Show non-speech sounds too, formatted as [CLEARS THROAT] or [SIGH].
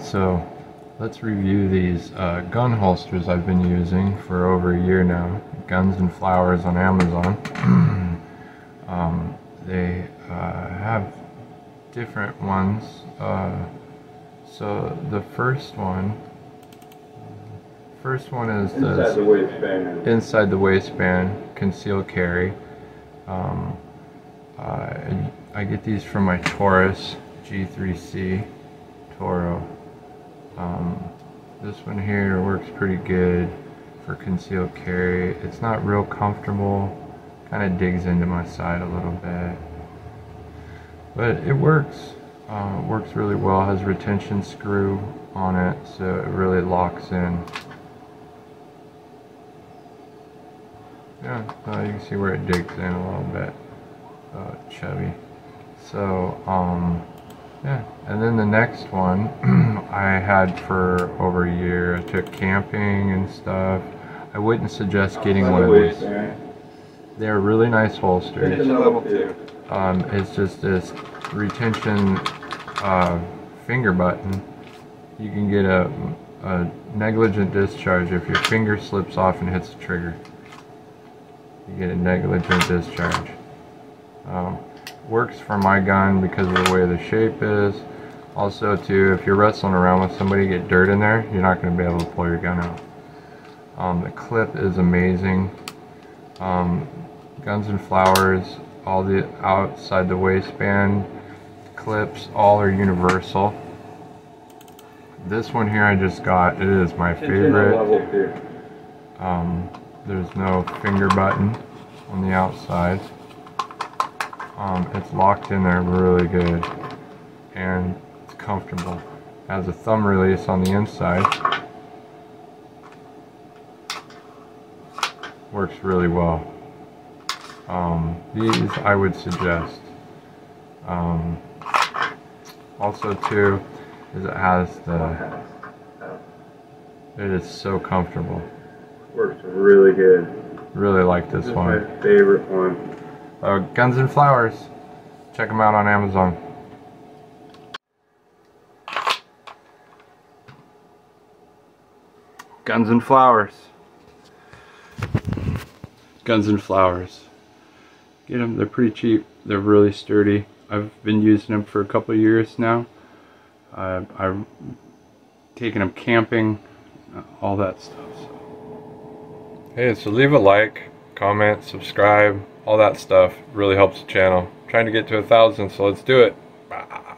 so let's review these uh, gun holsters I've been using for over a year now. Guns and Flowers on Amazon. [CLEARS THROAT] um, they uh, have different ones. Uh, so the first one, first one is Inside the the waistband. inside the waistband concealed carry. Um, I, I get these from my Taurus G3C Toro. Um, this one here works pretty good for concealed carry. It's not real comfortable, kind of digs into my side a little bit, but it works. Uh, works really well. Has retention screw on it, so it really locks in. Yeah, uh, you can see where it digs in a little bit. Uh, chubby. So, um, yeah. And then the next one [CLEARS THROAT] I had for over a year. I took camping and stuff. I wouldn't suggest getting one of these. They're really nice holsters. a level two. Um, it's just this retention uh, finger button. You can get a, a negligent discharge if your finger slips off and hits the trigger. You get a negligent discharge. Um, works for my gun because of the way the shape is. Also, too, if you're wrestling around with somebody, get dirt in there, you're not going to be able to pull your gun out. Um, the clip is amazing. Um, Guns and Flowers, all the outside the waistband clips, all are universal. This one here I just got, it is my favorite. Um, there's no finger button on the outside. Um, it's locked in there really good and it's comfortable. Has a thumb release on the inside. Works really well. Um, these I would suggest. Um, also too, is it has the, it is so comfortable. Works really good. Really like This this one. my favorite one. Uh, Guns and Flowers. Check them out on Amazon. Guns and Flowers. Guns and Flowers. Get them, they're pretty cheap. They're really sturdy. I've been using them for a couple years now. Uh, I've taken them camping, uh, all that stuff. So. Hey, so leave a like, comment, subscribe, all that stuff really helps the channel. trying to get to a thousand, so let's do it. Bye.